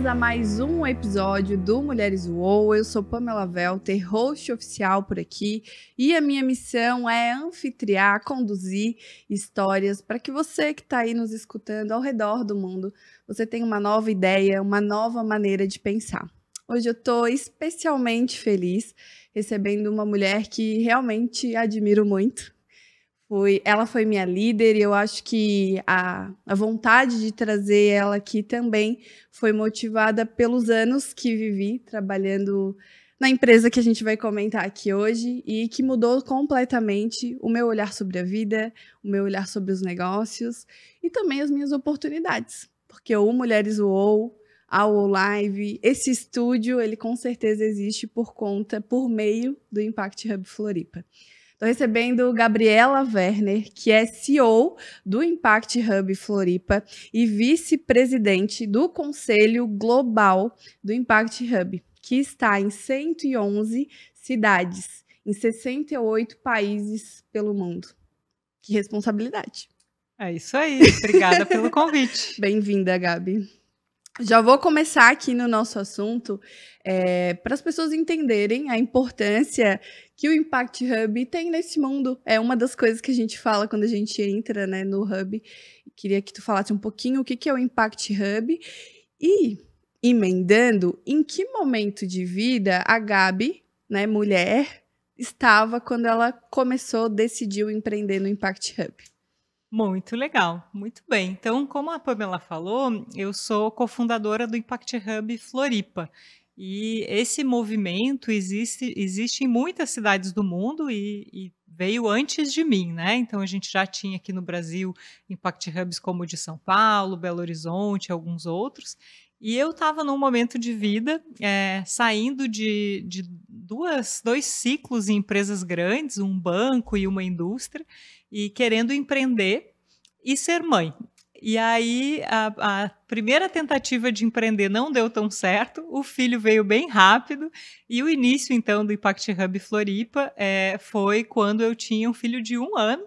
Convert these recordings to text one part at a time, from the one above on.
Bem-vindas a mais um episódio do Mulheres UOL. Eu sou Pamela Velter, host oficial por aqui, e a minha missão é anfitriar, conduzir histórias para que você que está aí nos escutando ao redor do mundo, você tenha uma nova ideia, uma nova maneira de pensar. Hoje eu estou especialmente feliz recebendo uma mulher que realmente admiro muito, foi, ela foi minha líder e eu acho que a, a vontade de trazer ela aqui também foi motivada pelos anos que vivi trabalhando na empresa que a gente vai comentar aqui hoje e que mudou completamente o meu olhar sobre a vida, o meu olhar sobre os negócios e também as minhas oportunidades. Porque o Mulheres UOL, a UOL Live, esse estúdio, ele com certeza existe por conta, por meio do Impact Hub Floripa. Estou recebendo Gabriela Werner, que é CEO do Impact Hub Floripa e vice-presidente do Conselho Global do Impact Hub, que está em 111 cidades, em 68 países pelo mundo. Que responsabilidade. É isso aí. Obrigada pelo convite. Bem-vinda, Gabi. Já vou começar aqui no nosso assunto é, para as pessoas entenderem a importância que o Impact Hub tem nesse mundo. É uma das coisas que a gente fala quando a gente entra né, no Hub. Queria que tu falasse um pouquinho o que, que é o Impact Hub e, emendando, em que momento de vida a Gabi, né, mulher, estava quando ela começou, decidiu empreender no Impact Hub. Muito legal, muito bem. Então, como a Pamela falou, eu sou cofundadora do Impact Hub Floripa. E esse movimento existe, existe em muitas cidades do mundo e, e, veio antes de mim, né? Então a gente já tinha aqui no Brasil Impact Hubs como o de São Paulo, Belo Horizonte, alguns outros. E eu estava num momento de vida, é, saindo de, de duas, dois ciclos em empresas grandes, um banco e uma indústria, e querendo empreender e ser mãe. E aí, a, a, primeira tentativa de empreender não deu tão certo, o filho veio bem rápido, e o início, então, do Impact Hub Floripa é, foi quando eu tinha um filho de um ano,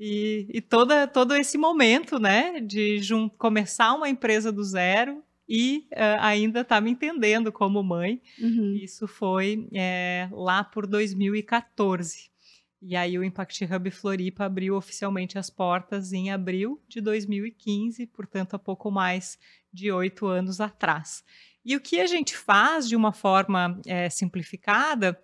e, e toda, todo esse momento, né, de começar uma empresa do zero e uh, ainda estar tá me entendendo como mãe. Uhum. Isso foi é, lá por 2014. E aí o Impact Hub Floripa abriu oficialmente as portas em abril de 2015, portanto há pouco mais de oito anos atrás. E o que a gente faz de uma forma é, simplificada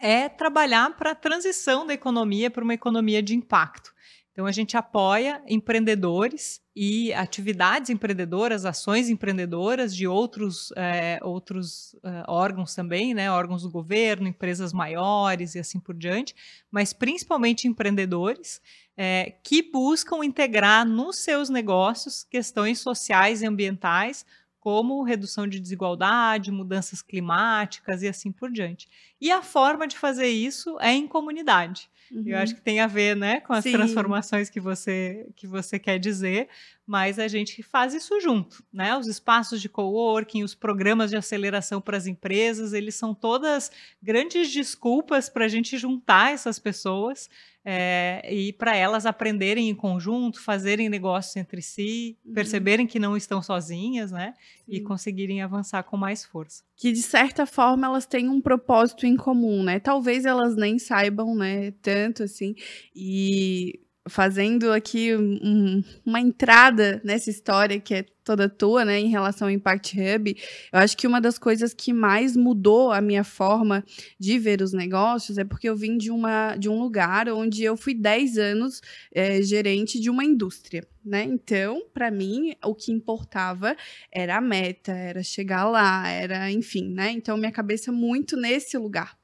é trabalhar para a transição da economia para uma economia de impacto. Então, a gente apoia empreendedores e atividades empreendedoras, ações empreendedoras de outros, é, outros é, órgãos também, né, órgãos do governo, empresas maiores e assim por diante, mas principalmente empreendedores é, que buscam integrar nos seus negócios questões sociais e ambientais como redução de desigualdade, mudanças climáticas e assim por diante. E a forma de fazer isso é em comunidade. Uhum. Eu acho que tem a ver, né, com as Sim. transformações que você que você quer dizer, mas a gente faz isso junto, né? Os espaços de coworking, os programas de aceleração para as empresas, eles são todas grandes desculpas para a gente juntar essas pessoas é, e para elas aprenderem em conjunto, fazerem negócios entre si, uhum. perceberem que não estão sozinhas, né? Sim. E conseguirem avançar com mais força. Que de certa forma elas têm um propósito em comum, né? Talvez elas nem saibam, né? Tanto assim. E fazendo aqui um, uma entrada nessa história que é toda tua, né, em relação ao Impact Hub, eu acho que uma das coisas que mais mudou a minha forma de ver os negócios é porque eu vim de, uma, de um lugar onde eu fui 10 anos é, gerente de uma indústria, né? Então, para mim, o que importava era a meta, era chegar lá, era, enfim, né? Então, minha cabeça muito nesse lugar.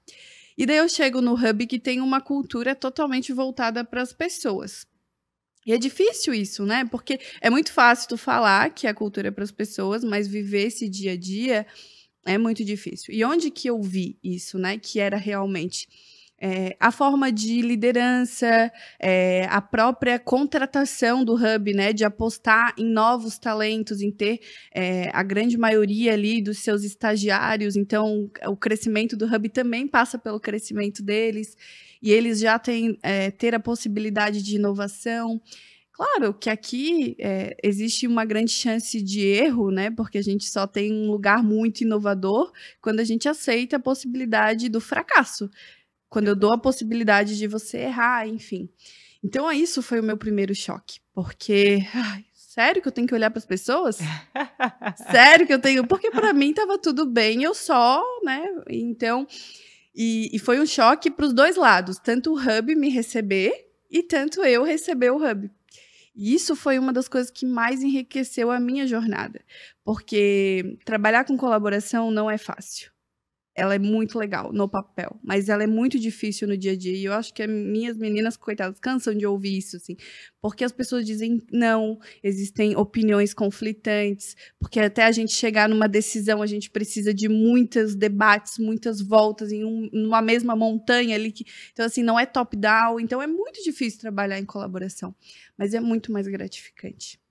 E daí eu chego no hub que tem uma cultura totalmente voltada para as pessoas. E é difícil isso, né? Porque é muito fácil tu falar que a cultura é para as pessoas, mas viver esse dia a dia é muito difícil. E onde que eu vi isso, né? Que era realmente é, a forma de liderança, é, a própria contratação do Hub, né, de apostar em novos talentos, em ter é, a grande maioria ali dos seus estagiários. Então, o crescimento do Hub também passa pelo crescimento deles, e eles já têm é, ter a possibilidade de inovação. Claro que aqui é, existe uma grande chance de erro, né? Porque a gente só tem um lugar muito inovador quando a gente aceita a possibilidade do fracasso. Quando eu dou a possibilidade de você errar, enfim. Então, isso foi o meu primeiro choque. Porque, ai, sério que eu tenho que olhar para as pessoas? sério que eu tenho. Porque para mim estava tudo bem, eu só, né? Então. E, e foi um choque para os dois lados, tanto o hub me receber e tanto eu receber o hub. E isso foi uma das coisas que mais enriqueceu a minha jornada, porque trabalhar com colaboração não é fácil ela é muito legal no papel, mas ela é muito difícil no dia a dia. E eu acho que as minhas meninas, coitadas, cansam de ouvir isso, assim. Porque as pessoas dizem não, existem opiniões conflitantes, porque até a gente chegar numa decisão, a gente precisa de muitos debates, muitas voltas em um, uma mesma montanha ali. Que, então, assim, não é top-down. Então, é muito difícil trabalhar em colaboração, mas é muito mais gratificante.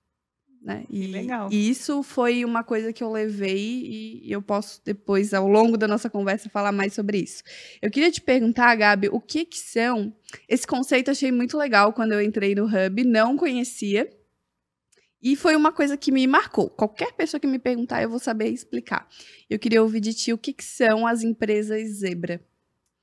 Né? E, legal. E isso foi uma coisa que eu levei e eu posso depois, ao longo da nossa conversa, falar mais sobre isso. Eu queria te perguntar, Gabi, o que que são... Esse conceito achei muito legal quando eu entrei no Hub, não conhecia. E foi uma coisa que me marcou. Qualquer pessoa que me perguntar, eu vou saber explicar. Eu queria ouvir de ti o que, que são as empresas Zebra.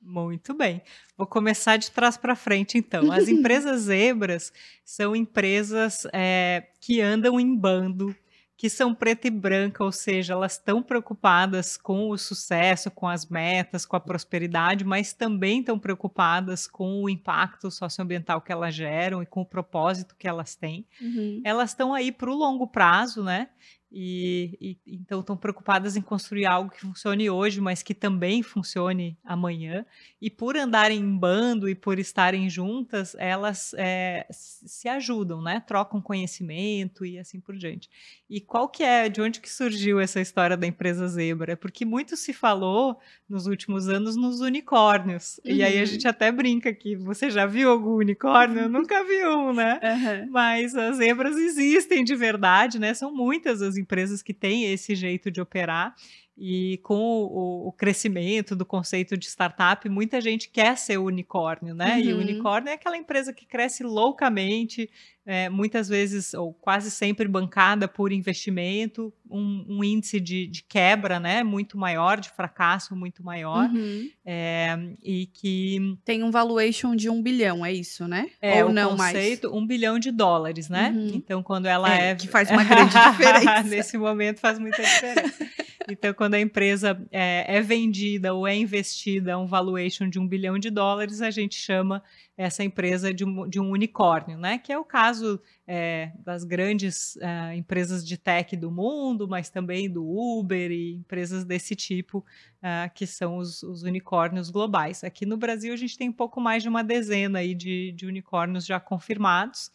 Muito bem. Vou começar de trás para frente, então. As empresas zebras são empresas é, que andam em bando, que são preta e branca, ou seja, elas estão preocupadas com o sucesso, com as metas, com a prosperidade, mas também estão preocupadas com o impacto socioambiental que elas geram e com o propósito que elas têm. Uhum. Elas estão aí para o longo prazo, né? E, e, então estão preocupadas em construir algo que funcione hoje, mas que também funcione amanhã. E por andarem em bando e por estarem juntas, elas é, se ajudam, né? Trocam conhecimento e assim por diante. E qual que é, de onde que surgiu essa história da empresa Zebra? Porque muito se falou nos últimos anos nos unicórnios. Uhum. E aí a uhum. gente até brinca que você já viu algum unicórnio? Eu nunca vi um, né? Uhum. Mas as zebras existem de verdade, né? São muitas as empresas que têm esse jeito de operar. E com o, o, crescimento do conceito de startup, muita gente quer ser unicórnio, né? Uhum. E o unicórnio é aquela empresa que cresce loucamente, é, muitas vezes, ou quase sempre bancada por investimento, um, um índice de, de, quebra né, muito maior, de fracasso muito maior, uhum. é, e que... Tem um valuation de um bilhão, é isso, né? É, ou não conceito, mais? um bilhão de dólares, né? Uhum. Então, quando ela é... é... Que faz uma grande diferença. Nesse momento faz muita diferença. Então, quando a empresa é, é, vendida ou é investida a um valuation de um bilhão de dólares, a gente chama essa empresa de um, de um unicórnio, né? Que é o caso é, das grandes é, empresas de tech do mundo, mas também do Uber e empresas desse tipo, é, que são os, os, unicórnios globais. Aqui no Brasil, a gente tem um pouco mais de uma dezena aí de, de unicórnios já confirmados.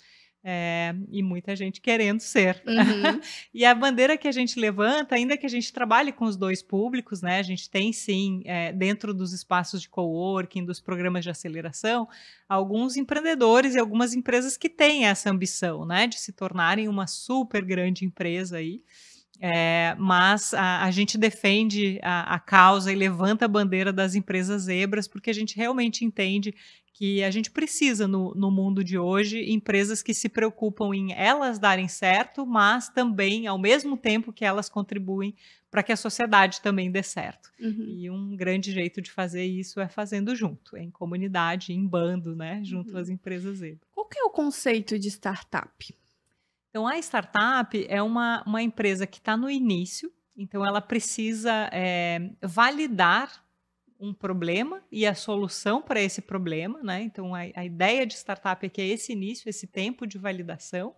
É, e muita gente querendo ser. Uhum. e a bandeira que a gente levanta, ainda que a gente trabalhe com os dois públicos, né? A gente tem sim, é, dentro dos espaços de coworking, dos programas de aceleração, alguns empreendedores e algumas empresas que têm essa ambição, né? De se tornarem uma super grande empresa aí. É, mas a, a, gente defende a, a, causa e levanta a bandeira das empresas zebras, porque a gente realmente entende que a gente precisa no, no mundo de hoje empresas que se preocupam em elas darem certo, mas também, ao mesmo tempo que elas contribuem para que a sociedade também dê certo. Uhum. E um grande jeito de fazer isso é fazendo junto, em comunidade, em bando, né, junto uhum. às empresas zebra. Qual que é o conceito de startup? Então, a startup é uma, uma empresa que está no início, então ela precisa é, validar um problema e a solução para esse problema, né? Então a, a, ideia de startup é que é esse início, esse tempo de validação,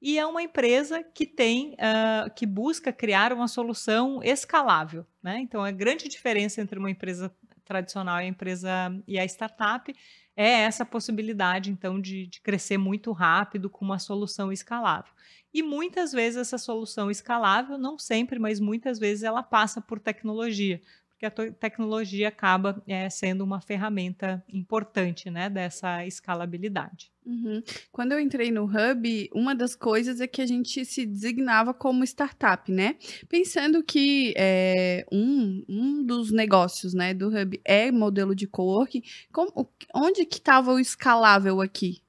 e é uma empresa que tem, uh, que busca criar uma solução escalável, né? Então a grande diferença entre uma empresa tradicional e a empresa e a startup é essa possibilidade, então, de, de crescer muito rápido com uma solução escalável. E muitas vezes essa solução escalável, não sempre, mas muitas vezes ela passa por tecnologia que a tecnologia acaba é, sendo uma ferramenta importante né, dessa escalabilidade. Uhum. Quando eu entrei no Hub, uma das coisas é que a gente se designava como startup, né? Pensando que é, um, um dos negócios né, do Hub é modelo de coworking, como, onde que estava o escalável aqui?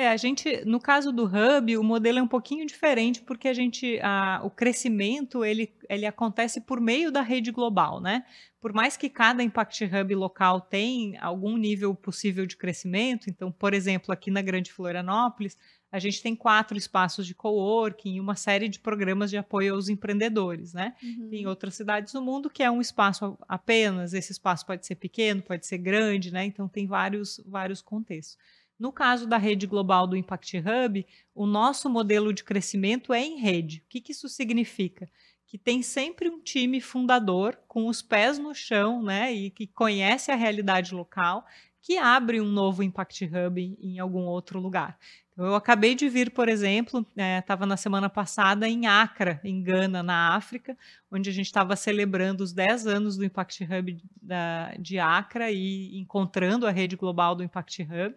É, a gente, no caso do Hub, o modelo é um pouquinho diferente porque a gente, a, o crescimento ele, ele acontece por meio da rede global, né? Por mais que cada Impact Hub local tenha algum nível possível de crescimento, então, por exemplo, aqui na Grande Florianópolis, a gente tem quatro espaços de coworking e uma série de programas de apoio aos empreendedores, né? Uhum. Em outras cidades do mundo que é um espaço apenas, esse espaço pode ser pequeno, pode ser grande, né? Então tem vários vários contextos. No caso da rede global do Impact Hub, o nosso modelo de crescimento é em rede. O que, isso significa? Que tem sempre um time fundador com os pés no chão, né, e que conhece a realidade local, que abre um novo Impact Hub em, algum outro lugar. Então, eu acabei de vir, por exemplo, estava é, na semana passada em Accra, em Gana, na África, onde a gente estava celebrando os 10 anos do Impact Hub da, de Accra e encontrando a rede global do Impact Hub.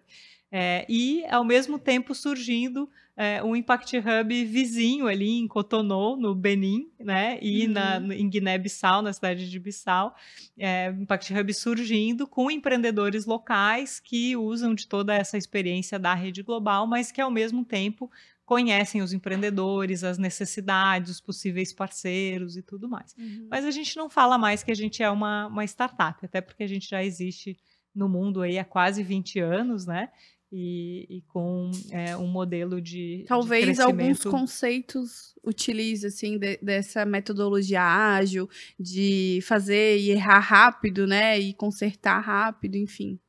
É, e, ao mesmo tempo, surgindo é, um Impact Hub vizinho ali em Cotonou, no Benin, né? E uhum. na, em Guiné-Bissau, na cidade de Bissau. É, Impact Hub surgindo com empreendedores locais que usam de toda essa experiência da rede global, mas que, ao mesmo tempo, conhecem os empreendedores, as necessidades, os possíveis parceiros e tudo mais. Uhum. Mas a gente não fala mais que a gente é uma, uma startup, até porque a gente já existe no mundo aí há quase 20 anos, né? E, e com é, um modelo de talvez de alguns conceitos utilize assim de, dessa metodologia ágil de fazer e errar rápido, né, e consertar rápido, enfim.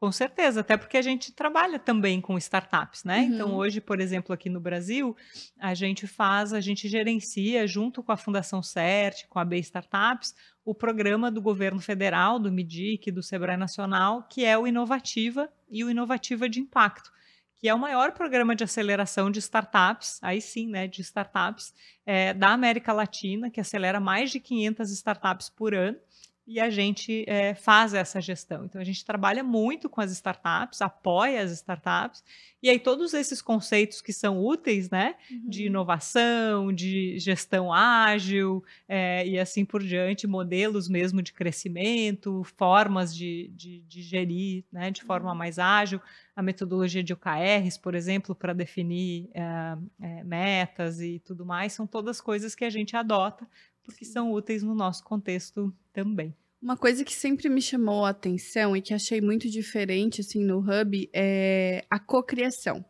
Com certeza, até porque a gente trabalha também com startups, né? Então, uhum. Então, hoje, por exemplo, aqui no Brasil, a gente faz, a gente gerencia, junto com a Fundação CERT, com a B Startups, o programa do governo federal, do MIDIC, do Sebrae Nacional, que é o Inovativa e o Inovativa de Impacto, que é o maior programa de aceleração de startups, aí sim, né, de startups, é, da América Latina, que acelera mais de 500 startups por ano e a gente é, faz essa gestão. Então, a gente trabalha muito com as startups, apoia as startups, e aí todos esses conceitos que são úteis, né, uhum. de inovação, de gestão ágil é, e assim por diante, modelos mesmo de crescimento, formas de, de, de gerir né, de forma uhum. mais ágil, a metodologia de OKRs, por exemplo, para definir é, é, metas e tudo mais, são todas coisas que a gente adota porque são úteis no nosso contexto também. Uma coisa que sempre me chamou a atenção e que achei muito diferente assim no Hub é a cocriação.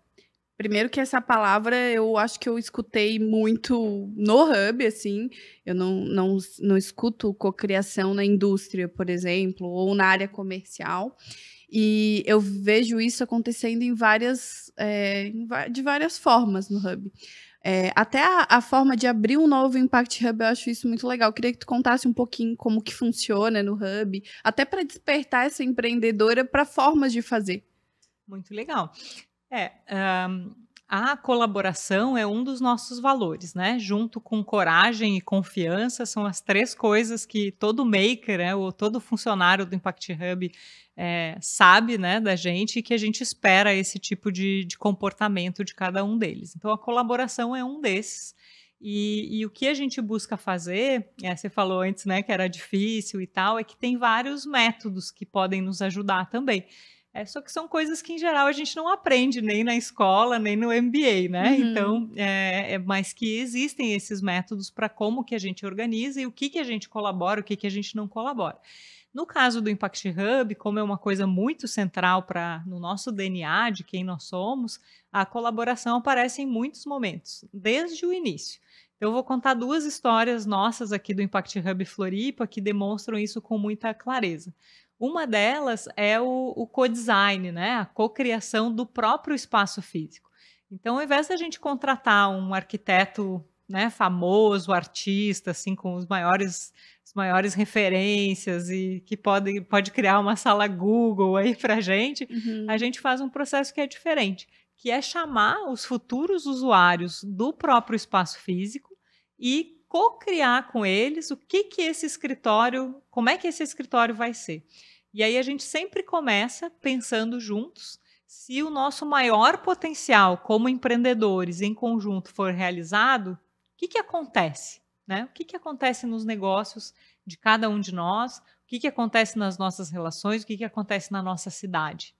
Primeiro que essa palavra eu acho que eu escutei muito no Hub, assim. Eu não, não, não escuto cocriação na indústria, por exemplo, ou na área comercial. E eu vejo isso acontecendo em várias, é, de várias formas no Hub. É, até a, a, forma de abrir um novo Impact Hub, eu acho isso muito legal. Eu queria que tu contasse um pouquinho como que funciona no Hub, até para despertar essa empreendedora para formas de fazer. Muito legal. É, um, a colaboração é um dos nossos valores, né? Junto com coragem e confiança, são as três coisas que todo maker, né, ou todo funcionário do Impact Hub é, sabe né, da gente e que a gente espera esse tipo de, de comportamento de cada um deles. Então, a colaboração é um desses. E, e, o que a gente busca fazer, é, você falou antes né, que era difícil e tal, é que tem vários métodos que podem nos ajudar também. É, só que são coisas que, em geral, a gente não aprende nem na escola, nem no MBA, né? Uhum. Então, é, é, mas que existem esses métodos para como que a gente organiza e o que, que a gente colabora, o que, que a gente não colabora. No caso do Impact Hub, como é uma coisa muito central para no nosso DNA de quem nós somos, a colaboração aparece em muitos momentos, desde o início. Então, eu vou contar duas histórias nossas aqui do Impact Hub Floripa que demonstram isso com muita clareza. Uma delas é o, o co-design, né? a co-criação do próprio espaço físico. Então, ao invés da gente contratar um arquiteto né, famoso, artista, assim, com os maiores, as maiores referências e que pode, pode criar uma sala Google aí para gente, uhum. a gente faz um processo que é diferente, que é chamar os futuros usuários do próprio espaço físico e co-criar com eles o que que esse escritório, como é que esse escritório vai ser. E aí a gente sempre começa pensando juntos se o nosso maior potencial como empreendedores em conjunto for realizado, o que, que acontece? Né? O que, que acontece nos negócios de cada um de nós? O que, que acontece nas nossas relações? O que, que acontece na nossa cidade?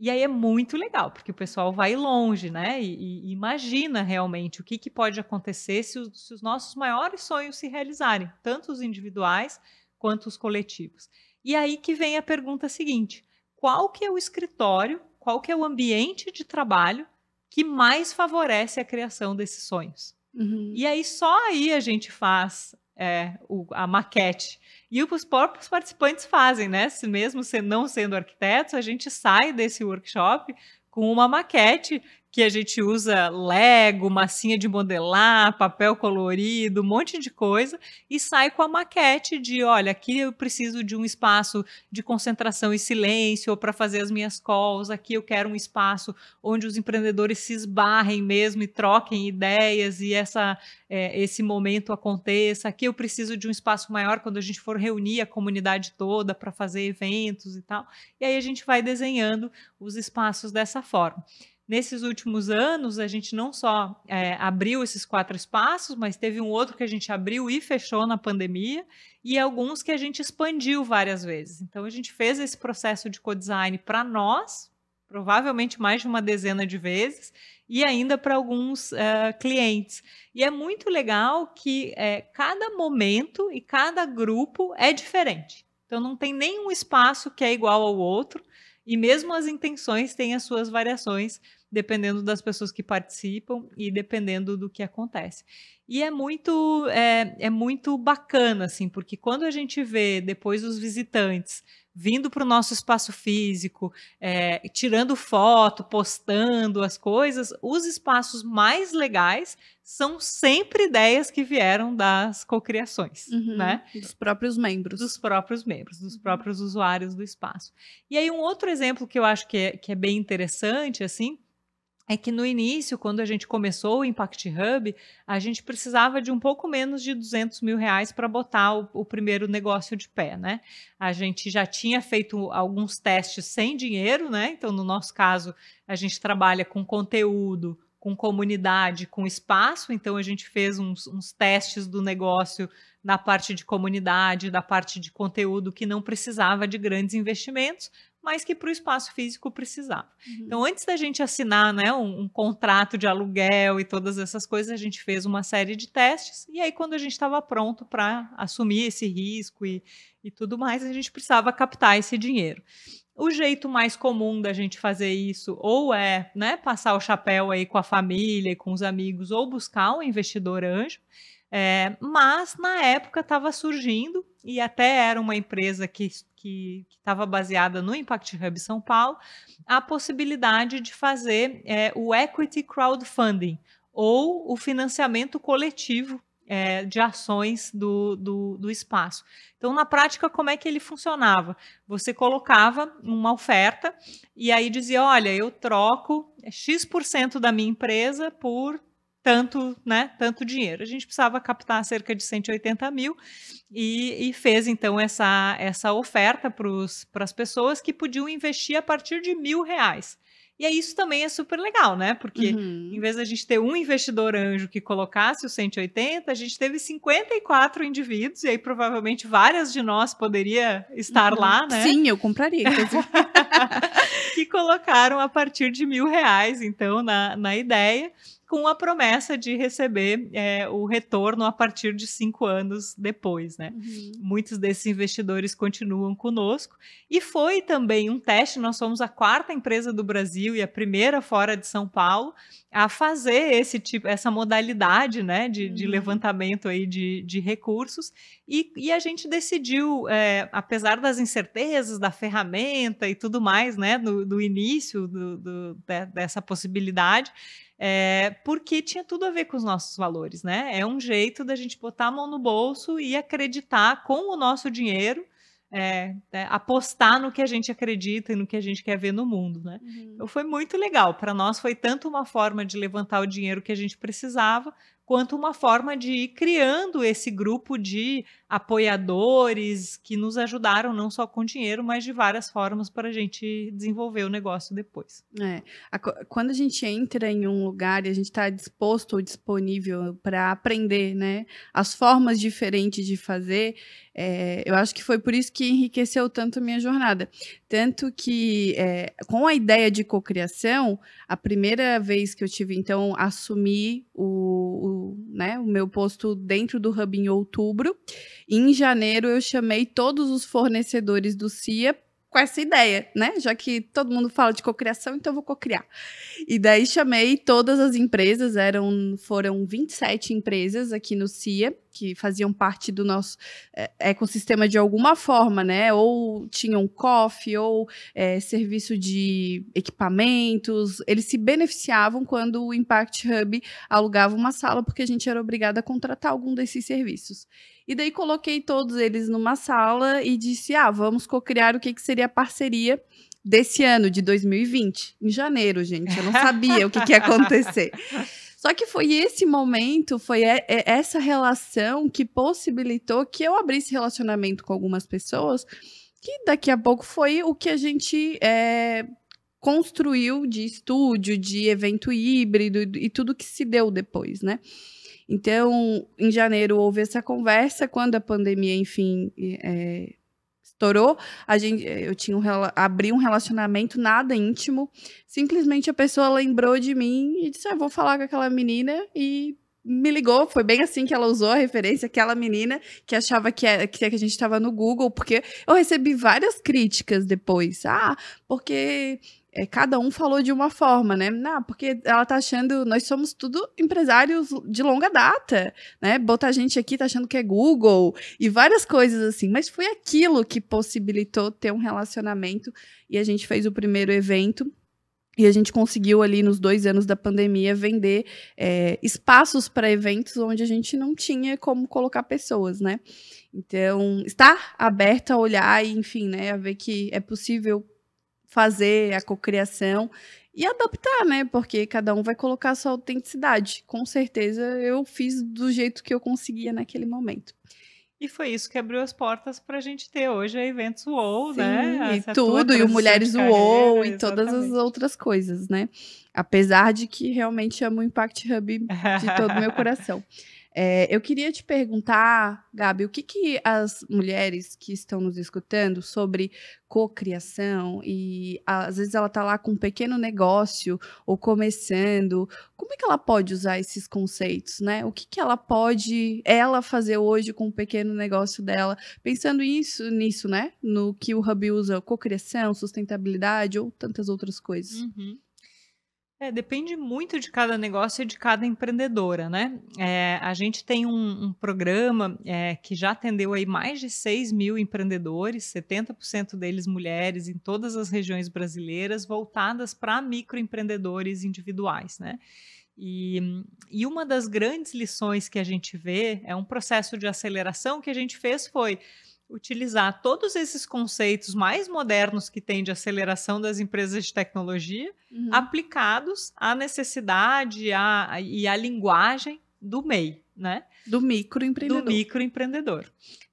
E aí é muito legal, porque o pessoal vai longe, né? E, e imagina realmente o que, que pode acontecer se os, se os, nossos maiores sonhos se realizarem, tanto os individuais quanto os coletivos. E aí que vem a pergunta seguinte: qual que é o escritório, qual que é o ambiente de trabalho que mais favorece a criação desses sonhos? Uhum. E aí só aí a gente faz é, o, a maquete e os próprios participantes fazem, né? Se mesmo não sendo arquitetos, a gente sai desse workshop com uma maquete que a gente usa Lego, massinha de modelar, papel colorido, um monte de coisa, e sai com a maquete de, olha, aqui eu preciso de um espaço de concentração e silêncio para fazer as minhas calls, aqui eu quero um espaço onde os empreendedores se esbarrem mesmo e troquem ideias e essa, é, esse momento aconteça, aqui eu preciso de um espaço maior quando a gente for reunir a comunidade toda para fazer eventos e tal, e aí a gente vai desenhando os espaços dessa forma. Nesses últimos anos, a gente não só é, abriu esses quatro espaços, mas teve um outro que a gente abriu e fechou na pandemia, e alguns que a gente expandiu várias vezes. Então, a gente fez esse processo de co-design para nós, provavelmente mais de uma dezena de vezes, e ainda para alguns uh, clientes. E é muito legal que é, cada momento e cada grupo é diferente. Então, não tem nenhum espaço que é igual ao outro, e mesmo as intenções têm as suas variações dependendo das pessoas que participam e dependendo do que acontece. E é muito, é, é muito bacana, assim, porque quando a gente vê depois os visitantes vindo para o nosso espaço físico, é, tirando foto, postando as coisas, os espaços mais legais são sempre ideias que vieram das cocriações, uhum, né? Dos próprios membros. Dos próprios membros, dos uhum. próprios usuários do espaço. E aí um outro exemplo que eu acho que é, que é bem interessante, assim, é que no início, quando a gente começou o Impact Hub, a gente precisava de um pouco menos de 200 mil reais para botar o, o, primeiro negócio de pé, né? A gente já tinha feito alguns testes sem dinheiro, né? Então, no nosso caso, a gente trabalha com conteúdo, com comunidade, com espaço. Então, a gente fez uns, uns testes do negócio na parte de comunidade, da parte de conteúdo que não precisava de grandes investimentos, mas que para o espaço físico precisava. Uhum. Então, antes da gente assinar né, um, um, contrato de aluguel e todas essas coisas, a gente fez uma série de testes, e aí, quando a gente estava pronto para assumir esse risco e, e tudo mais, a gente precisava captar esse dinheiro. O jeito mais comum da gente fazer isso ou é né, passar o chapéu aí com a família e com os amigos, ou buscar um investidor anjo. É, mas na época estava surgindo, e até era uma empresa que estava baseada no Impact Hub São Paulo, a possibilidade de fazer é, o equity crowdfunding, ou o financiamento coletivo é, de ações do, do, do, espaço. Então, na prática, como é que ele funcionava? Você colocava uma oferta e aí dizia: olha, eu troco X% da minha empresa por tanto, né, tanto dinheiro. A gente precisava captar cerca de 180 mil e, e fez então essa, essa oferta para as pessoas que podiam investir a partir de mil reais. E aí isso também é super legal, né? Porque uhum. em vez da gente ter um investidor anjo que colocasse os 180, a gente teve 54 indivíduos, e aí provavelmente várias de nós poderia estar uhum. lá, né? Sim, eu compraria. que colocaram a partir de mil reais, então, na, na ideia com a promessa de receber é, o retorno a partir de cinco anos depois, né? Uhum. Muitos desses investidores continuam conosco e foi também um teste. Nós somos a quarta empresa do Brasil e a primeira fora de São Paulo a fazer esse tipo, essa modalidade, né, de, uhum. de levantamento aí de, de recursos e, e, a gente decidiu, é, apesar das incertezas da ferramenta e tudo mais, né, do, do início do, do, de, dessa possibilidade é, porque tinha tudo a ver com os nossos valores, né? É um jeito da gente botar a mão no bolso e acreditar com o nosso dinheiro, é, é, apostar no que a gente acredita e no que a gente quer ver no mundo, né? Uhum. Então foi muito legal. Para nós foi tanto uma forma de levantar o dinheiro que a gente precisava, quanto uma forma de ir criando esse grupo de apoiadores que nos ajudaram não só com dinheiro, mas de várias formas para a gente desenvolver o negócio depois. É, a, quando a gente entra em um lugar e a gente está disposto ou disponível para aprender, né, as formas diferentes de fazer, é, eu acho que foi por isso que enriqueceu tanto a minha jornada. Tanto que, é, com a ideia de cocriação, a primeira vez que eu tive, então, assumi o, o, né, o meu posto dentro do Hub em outubro, em janeiro eu chamei todos os fornecedores do CIA com essa ideia, né? Já que todo mundo fala de cocriação, então eu vou cocriar. E daí chamei todas as empresas, eram foram 27 empresas aqui no CIA que faziam parte do nosso é, ecossistema de alguma forma, né? Ou tinham coffee, ou é, serviço de equipamentos. Eles se beneficiavam quando o Impact Hub alugava uma sala, porque a gente era obrigado a contratar algum desses serviços. E daí coloquei todos eles numa sala e disse: ah, vamos co-criar o que, que seria a parceria desse ano, de 2020. Em janeiro, gente. Eu não sabia o que, que ia acontecer. Só que foi esse momento, foi essa relação que possibilitou que eu abrisse relacionamento com algumas pessoas, que daqui a pouco foi o que a gente é, construiu de estúdio, de evento híbrido e tudo que se deu depois, né? Então, em janeiro houve essa conversa, quando a pandemia, enfim, é, estourou, a gente, eu tinha um, abri um relacionamento nada íntimo, simplesmente a pessoa lembrou de mim e disse, ah, vou falar com aquela menina e me ligou, foi bem assim que ela usou a referência, aquela menina que achava que, é, que a gente estava no Google, porque eu recebi várias críticas depois. Ah, porque é, cada um falou de uma forma, né? Não, porque ela tá achando, nós somos tudo empresários de longa data, né? Botar a gente aqui tá achando que é Google e várias coisas assim, mas foi aquilo que possibilitou ter um relacionamento e a gente fez o primeiro evento e a gente conseguiu ali nos dois anos da pandemia vender é, espaços para eventos onde a gente não tinha como colocar pessoas, né? Então, estar aberta a olhar e, enfim, né, a ver que é possível fazer a cocriação e adaptar, né? Porque cada um vai colocar a sua autenticidade. Com certeza eu fiz do jeito que eu conseguia naquele momento. E foi isso que abriu as portas para a gente ter hoje a Eventos UOL, Sim, né? Essa e tudo, e o Mulheres UOL e todas as outras coisas, né? Apesar de que realmente amo o Impact Hub de todo o meu coração. É, eu queria te perguntar, Gabi, o que, que as mulheres que estão nos escutando sobre cocriação e às vezes ela está lá com um pequeno negócio ou começando, como é que ela pode usar esses conceitos, né? O que, que ela pode ela fazer hoje com o pequeno negócio dela, pensando isso nisso, né? No que o Hub usa, cocriação, sustentabilidade ou tantas outras coisas. Uhum. É, depende muito de cada negócio e de cada empreendedora, né? É, a gente tem um, um programa é, que já atendeu aí mais de 6 mil empreendedores, 70% deles mulheres, em todas as regiões brasileiras, voltadas para microempreendedores individuais, né? E, e uma das grandes lições que a gente vê é um processo de aceleração que a gente fez foi utilizar todos esses conceitos mais modernos que tem de aceleração das empresas de tecnologia uhum. aplicados à necessidade à, e à linguagem do MEI, né? Do microempreendedor. Do microempreendedor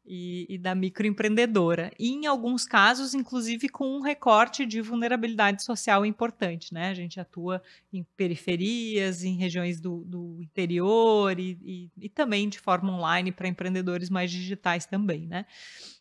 e, e, da microempreendedora. E, em alguns casos, inclusive, com um recorte de vulnerabilidade social importante. Né? A gente atua em periferias, em regiões do, do interior e, e, e, também de forma online para empreendedores mais digitais também. Né?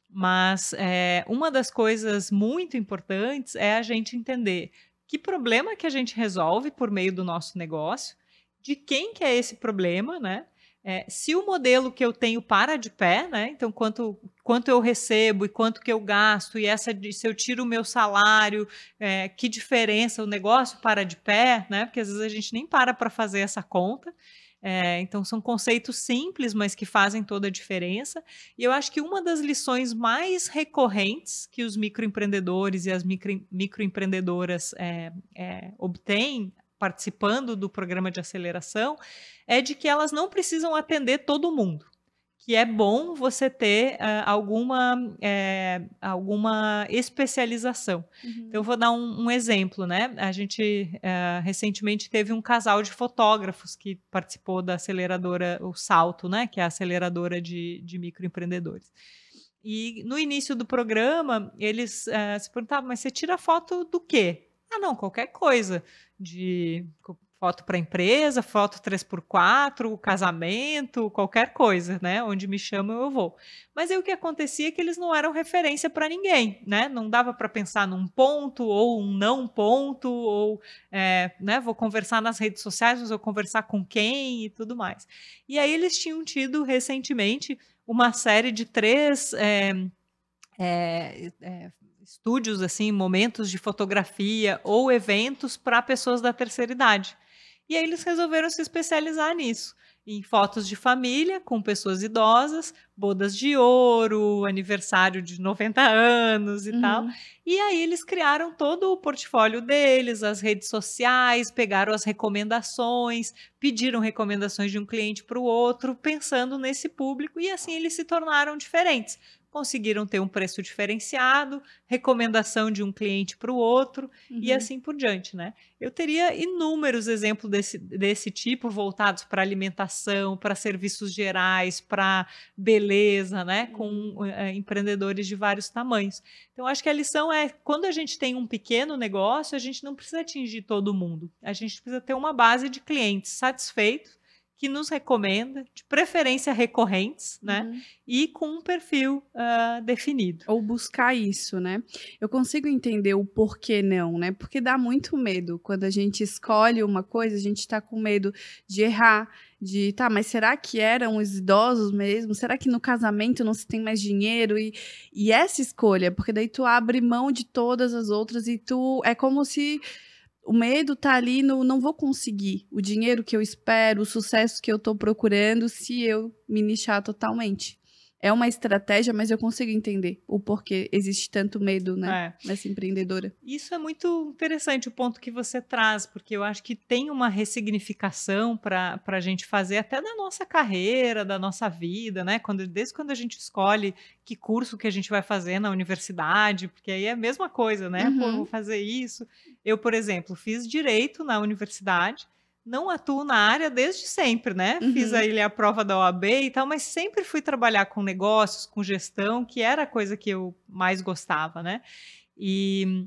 Mas é, uma das coisas muito importantes é a gente entender que problema que a gente resolve por meio do nosso negócio, de quem que é esse problema, né? É, se o modelo que eu tenho para de pé, né? Então, quanto, quanto eu recebo e quanto que eu gasto, e essa se eu tiro o meu salário, é, que diferença o negócio para de pé, né? Porque às vezes a gente nem para para fazer essa conta. É, então, são conceitos simples, mas que fazem toda a diferença. E eu acho que uma das lições mais recorrentes que os microempreendedores e as micro, microempreendedoras é, é, obtêm participando do programa de aceleração é de que elas não precisam atender todo mundo. que é bom você ter uh, alguma, é, alguma especialização. Uhum. Então, eu vou dar um, um, exemplo, né? A gente uh, recentemente teve um casal de fotógrafos que participou da aceleradora, o Salto, né? Que é a aceleradora de, de microempreendedores. E no início do programa, eles uh, se perguntavam, mas você tira foto do quê? Ah, não, qualquer coisa. De foto para empresa, foto 3x4, casamento, qualquer coisa, né? Onde me chamam eu vou. Mas aí o que acontecia é que eles não eram referência para ninguém, né? Não dava para pensar num ponto ou um não ponto ou, é, né? Vou conversar nas redes sociais, mas vou conversar com quem e tudo mais. E aí eles tinham tido recentemente uma série de três é, é, é, estúdios, assim, momentos de fotografia ou eventos para pessoas da terceira idade. E aí eles resolveram se especializar nisso. Em fotos de família, com pessoas idosas, bodas de ouro, aniversário de 90 anos e uhum. tal. E aí eles criaram todo o portfólio deles, as redes sociais, pegaram as recomendações, pediram recomendações de um cliente para o outro, pensando nesse público, e assim eles se tornaram diferentes conseguiram ter um preço diferenciado, recomendação de um cliente para o outro uhum. e assim por diante, né? Eu teria inúmeros exemplos desse, desse tipo voltados para alimentação, para serviços gerais, para beleza, né? Com é, empreendedores de vários tamanhos. Então, acho que a lição é quando a gente tem um pequeno negócio, a gente não precisa atingir todo mundo. A gente precisa ter uma base de clientes satisfeitos que nos recomenda, de preferência recorrentes, né? Uhum. E com um perfil uh, definido. Ou buscar isso, né? Eu consigo entender o porquê não, né? Porque dá muito medo. Quando a gente escolhe uma coisa, a gente está com medo de errar, de tá, mas será que eram os idosos mesmo? Será que no casamento não se tem mais dinheiro? E, e essa escolha, porque daí tu abre mão de todas as outras e tu é como se o medo tá ali no não vou conseguir. O dinheiro que eu espero, o sucesso que eu tô procurando se eu me nichar totalmente é uma estratégia, mas eu consigo entender o porquê existe tanto medo, né, é. nessa empreendedora. Isso é muito interessante o ponto que você traz, porque eu acho que tem uma ressignificação para a gente fazer até da nossa carreira, da nossa vida, né? Quando, desde quando a gente escolhe que curso que a gente vai fazer na universidade, porque aí é a mesma coisa, né? Uhum. Pô, vou fazer isso. Eu, por exemplo, fiz direito na universidade não atuo na área desde sempre, né? Uhum. Fiz aí a prova da OAB e tal, mas sempre fui trabalhar com negócios, com gestão, que era a coisa que eu mais gostava, né? E,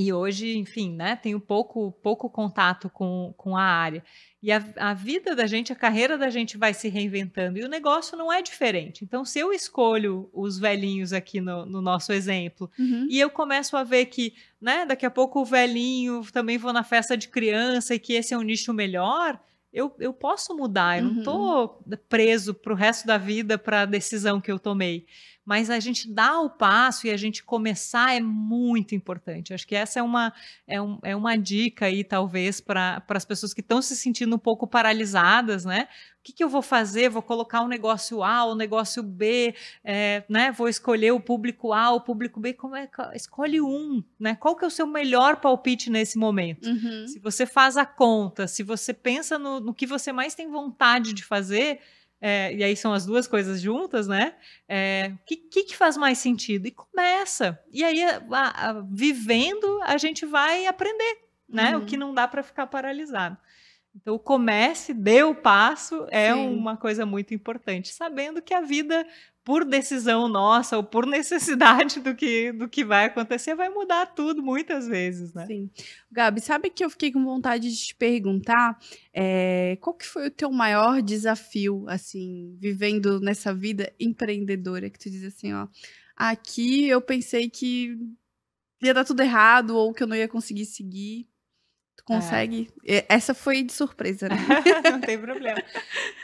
e hoje, enfim, né, tenho pouco, pouco contato com, com a área. E a, a, vida da gente, a carreira da gente vai se reinventando e o negócio não é diferente. Então, se eu escolho os velhinhos aqui no, no nosso exemplo uhum. e eu começo a ver que, né, daqui a pouco o velhinho também vou na festa de criança e que esse é um nicho melhor, eu, eu posso mudar, eu uhum. não estou preso para o resto da vida para a decisão que eu tomei mas a gente dar o passo e a gente começar é muito importante. Acho que essa é uma, é, um, é uma dica aí, talvez, para as pessoas que estão se sentindo um pouco paralisadas, né? O que, que, eu vou fazer? Vou colocar o um negócio A, o um negócio B, é, né? Vou escolher o público A, o público B. Como é? Escolhe um, né? Qual que é o seu melhor palpite nesse momento? Uhum. Se você faz a conta, se você pensa no, no que você mais tem vontade de fazer, é, e aí são as duas coisas juntas, né? O é, que, que, que, faz mais sentido? E começa. E aí, a, a, vivendo, a gente vai aprender, né? Uhum. O que não dá para ficar paralisado. Então, o comece, dê o passo, é Sim. uma coisa muito importante, sabendo que a vida por decisão nossa ou por necessidade do que, do que vai acontecer, vai mudar tudo muitas vezes, né? Sim. Gabi, sabe que eu fiquei com vontade de te perguntar é, qual que foi o teu maior desafio, assim, vivendo nessa vida empreendedora, que tu diz assim, ó, aqui eu pensei que ia dar tudo errado ou que eu não ia conseguir seguir. Consegue? É. Essa foi de surpresa, né? Não tem problema.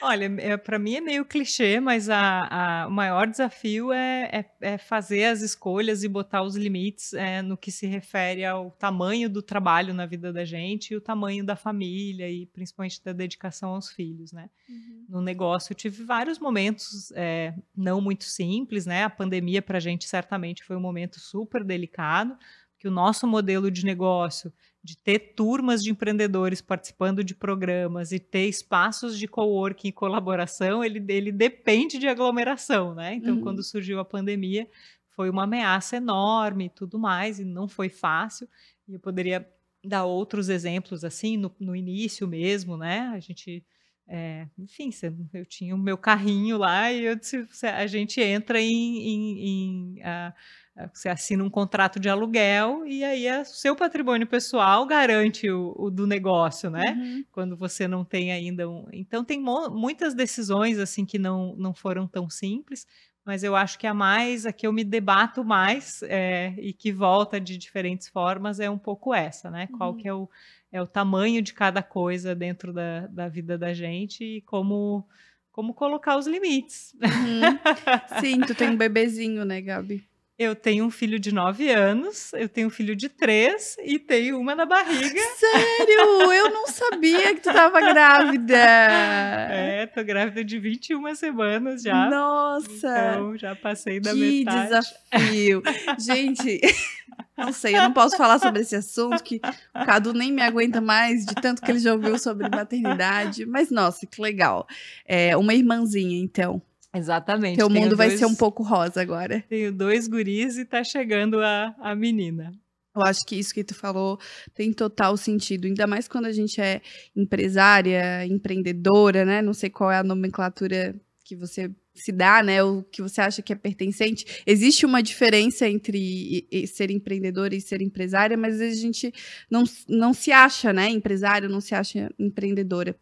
Olha, é, para mim é meio clichê, mas a, a o maior desafio é, é, é, fazer as escolhas e botar os limites é, no que se refere ao tamanho do trabalho na vida da gente e o tamanho da família e principalmente da dedicação aos filhos, né? Uhum. No negócio eu tive vários momentos é, não muito simples, né? A pandemia para a gente certamente foi um momento super delicado, que o nosso modelo de negócio de ter turmas de empreendedores participando de programas e ter espaços de coworking e colaboração, ele, ele depende de aglomeração, né? Então, uhum. quando surgiu a pandemia, foi uma ameaça enorme e tudo mais, e não foi fácil. E eu poderia dar outros exemplos assim, no, no início mesmo, né? A gente. É, enfim, eu tinha o meu carrinho lá e eu disse, a gente entra em, em, em uh, é, você assina um contrato de aluguel e aí o seu patrimônio pessoal garante o, o do negócio, né? Uhum. Quando você não tem ainda um. Então tem muitas decisões assim que não, não foram tão simples, mas eu acho que a mais, a que eu me debato mais é, e que volta de diferentes formas é um pouco essa, né? Uhum. Qual que é o, é o tamanho de cada coisa dentro da, da vida da gente e como como colocar os limites. Uhum. Sim, tu tem um bebezinho, né, Gabi? Eu tenho um filho de 9 anos, eu tenho um filho de 3 e tenho uma na barriga. Sério? Eu não sabia que tu estava grávida. É, tô grávida de 21 semanas já. Nossa! Então, já passei da que metade. Que desafio. Gente, não sei, eu não posso falar sobre esse assunto, que o Cadu nem me aguenta mais, de tanto que ele já ouviu sobre maternidade. Mas, nossa, que legal. É, uma irmãzinha, então. Exatamente. Teu mundo vai ser um pouco rosa agora. Tenho dois guris e tá chegando a, a menina. Eu acho que isso que tu falou tem total sentido, ainda mais quando a gente é empresária, empreendedora, né? Não sei qual é a nomenclatura que você se dá, né? O que você acha que é pertencente. Existe uma diferença entre ser empreendedora e ser empresária, mas às vezes a gente não, não se acha, né? Empresário, não se acha empreendedora.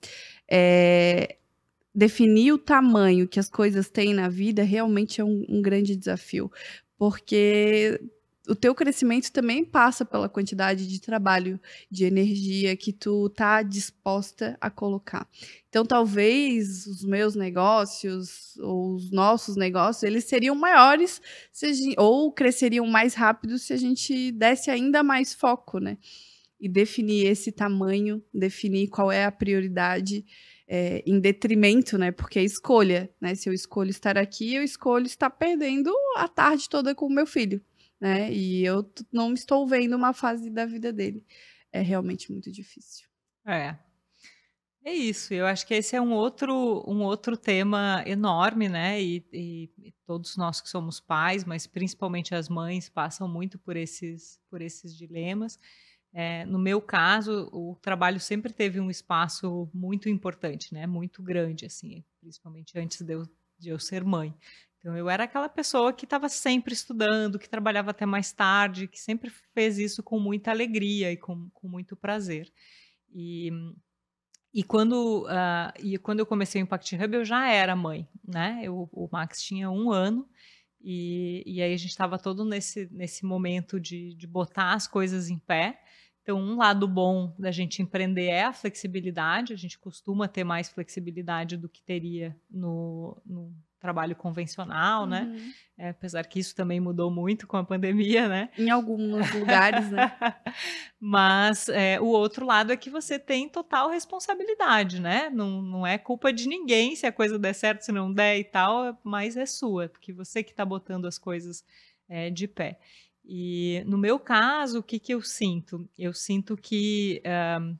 É, definir o tamanho que as coisas têm na vida realmente é um, um grande desafio, porque o teu crescimento também passa pela quantidade de trabalho, de energia que tu tá disposta a colocar. Então, talvez os meus negócios ou os nossos negócios, eles seriam maiores gente, ou cresceriam mais rápido se a gente desse ainda mais foco, né? E definir esse tamanho, definir qual é a prioridade é, em detrimento, né? Porque é escolha, né? Se eu escolho estar aqui, eu escolho estar perdendo a tarde toda com o meu filho, né? E eu não estou vendo uma fase da vida dele. É realmente muito difícil. É. É isso. Eu acho que esse é um outro, um outro tema enorme, né? E, e, e todos nós que somos pais, mas principalmente as mães, passam muito por esses, por esses dilemas. É, no meu caso, o trabalho sempre teve um espaço muito importante, né? Muito grande, assim, principalmente antes de eu, de eu ser mãe. Então, eu era aquela pessoa que estava sempre estudando, que trabalhava até mais tarde, que sempre fez isso com muita alegria e com, com muito prazer. E, e, quando, uh, e quando eu comecei o Impact Hub, eu já era mãe, né? Eu, o Max tinha um ano e, e aí a gente estava todo nesse, nesse momento de, de botar as coisas em pé. Então, um lado bom da gente empreender é a flexibilidade. A gente costuma ter mais flexibilidade do que teria no, no trabalho convencional, né? uhum. né? É, apesar que isso também mudou muito com a pandemia, né? Em alguns lugares, né? Mas é, o outro lado é que você tem total responsabilidade, né? Não, não é culpa de ninguém se a coisa der certo, se não der e tal, mas é sua, porque você que está botando as coisas é, de pé. E no meu caso, o que, que eu sinto? Eu sinto que. Um,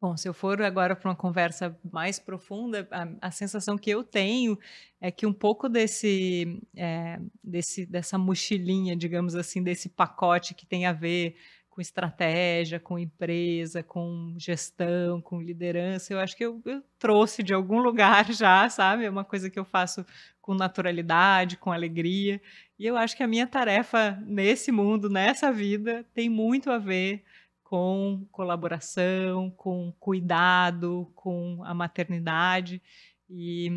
bom, se eu for agora para uma conversa mais profunda, a, a, sensação que eu tenho é que um pouco desse, é, desse, dessa mochilinha, digamos assim, desse pacote que tem a ver com estratégia, com empresa, com gestão, com liderança, eu acho que eu, eu trouxe de algum lugar já, sabe? É uma coisa que eu faço com naturalidade, com alegria. E eu acho que a minha tarefa nesse mundo, nessa vida, tem muito a ver com colaboração, com cuidado, com a maternidade. E,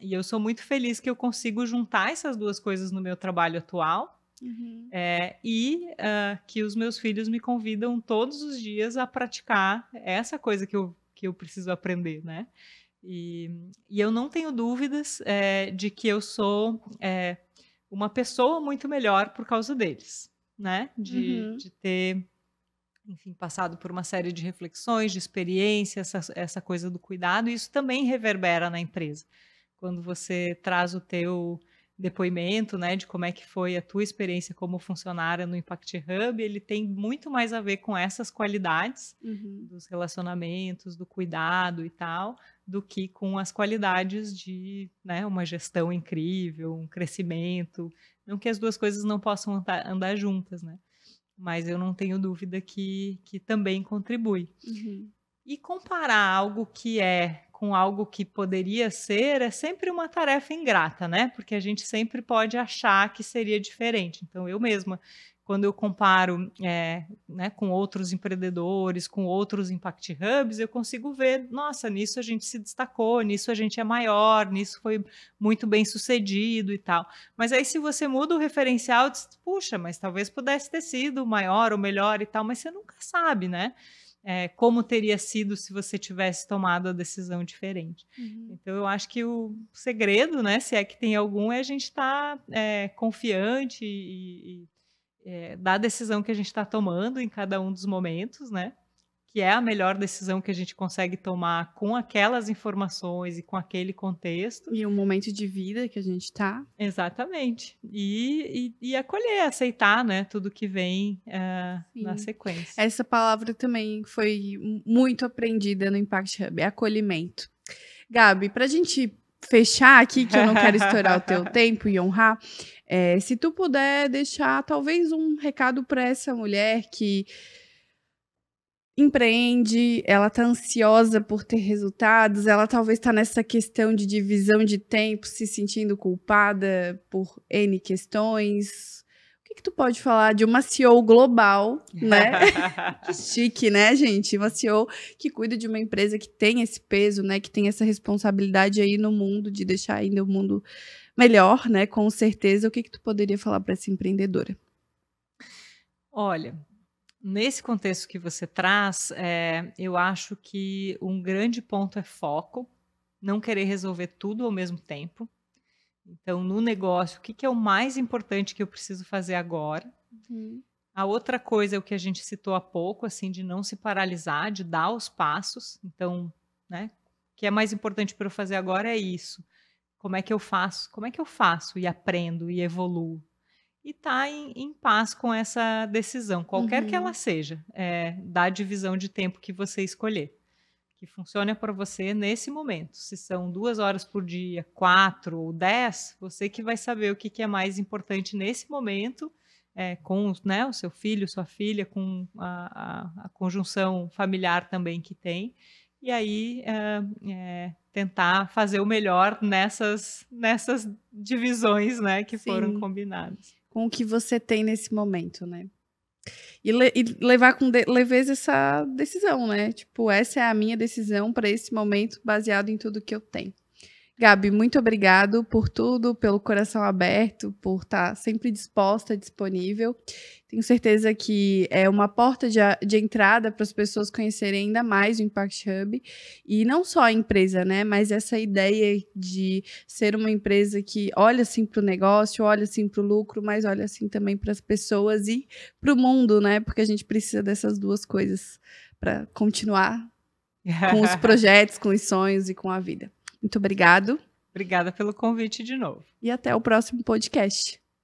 e, eu sou muito feliz que eu consigo juntar essas duas coisas no meu trabalho atual. Uhum. É, e uh, que os meus filhos me convidam todos os dias a praticar essa coisa que eu, que eu preciso aprender, né? E, e eu não tenho dúvidas é, de que eu sou é, uma pessoa muito melhor por causa deles, né? De, uhum. de ter, enfim, passado por uma série de reflexões, de experiências, essa, essa coisa do cuidado, e isso também reverbera na empresa. Quando você traz o teu depoimento, né, de como é que foi a tua experiência como funcionária no Impact Hub, ele tem muito mais a ver com essas qualidades uhum. dos relacionamentos, do cuidado e tal, do que com as qualidades de, né, uma gestão incrível, um crescimento, não que as duas coisas não possam andar, andar juntas, né? Mas eu não tenho dúvida que, que também contribui. Uhum. E comparar algo que é com algo que poderia ser é sempre uma tarefa ingrata, né? Porque a gente sempre pode achar que seria diferente. Então, eu mesma, quando eu comparo é, né, com outros empreendedores, com outros Impact Hubs, eu consigo ver, nossa, nisso a gente se destacou, nisso a gente é maior, nisso foi muito bem sucedido e tal. Mas aí, se você muda o referencial, diz, puxa, mas talvez pudesse ter sido maior ou melhor e tal, mas você nunca sabe, né? É, como teria sido se você tivesse tomado a decisão diferente. Uhum. Então, eu acho que o segredo, né, se é que tem algum, é a gente estar tá, é, confiante e, e é, da decisão que a gente está tomando em cada um dos momentos, né? Que é a melhor decisão que a gente consegue tomar com aquelas informações e com aquele contexto. E o momento de vida que a gente está. Exatamente. E, e, e, acolher, aceitar né, tudo que vem uh, na sequência. Essa palavra também foi muito aprendida no Impact Hub, é acolhimento. Gabi, para a gente fechar aqui, que eu não quero estourar o teu tempo e honrar, é, se tu puder deixar talvez um recado para essa mulher que empreende, ela tá ansiosa por ter resultados, ela talvez está nessa questão de divisão de tempo, se sentindo culpada por N questões. O que, que tu pode falar de uma CEO global, né? que chique, né, gente? Uma CEO que cuida de uma empresa que tem esse peso, né? Que tem essa responsabilidade aí no mundo de deixar ainda o mundo melhor, né? Com certeza. O que, que tu poderia falar para essa empreendedora? Olha, Nesse contexto que você traz, é, eu acho que um grande ponto é foco, não querer resolver tudo ao mesmo tempo. Então, no negócio, o que, que é o mais importante que eu preciso fazer agora? Uhum. A outra coisa é o que a gente citou há pouco, assim, de não se paralisar, de dar os passos. Então, né, o que é mais importante para eu fazer agora é isso. Como é que eu faço? Como é que eu faço e aprendo e evoluo? E está em, em, paz com essa decisão, qualquer uhum. que ela seja, é, da divisão de tempo que você escolher. Que funcione para você nesse momento. Se são duas horas por dia, quatro ou dez, você que vai saber o que, que é mais importante nesse momento, é, com né, o seu filho, sua filha, com a, a, a conjunção familiar também que tem. E aí é, é, tentar fazer o melhor nessas, nessas divisões né, que Sim. foram combinadas com o que você tem nesse momento, né? E, le e levar com leveza essa decisão, né? Tipo, essa é a minha decisão para esse momento, baseado em tudo que eu tenho. Gabi, muito obrigado por tudo, pelo coração aberto, por estar sempre disposta, disponível. Tenho certeza que é uma porta de, de entrada para as pessoas conhecerem ainda mais o Impact Hub. E não só a empresa, né? Mas essa ideia de ser uma empresa que olha assim para o negócio, olha assim para o lucro, mas olha assim também para as pessoas e para o mundo, né? Porque a gente precisa dessas duas coisas para continuar com os projetos, com os sonhos e com a vida. Muito obrigado. Obrigada pelo convite de novo. E até o próximo podcast.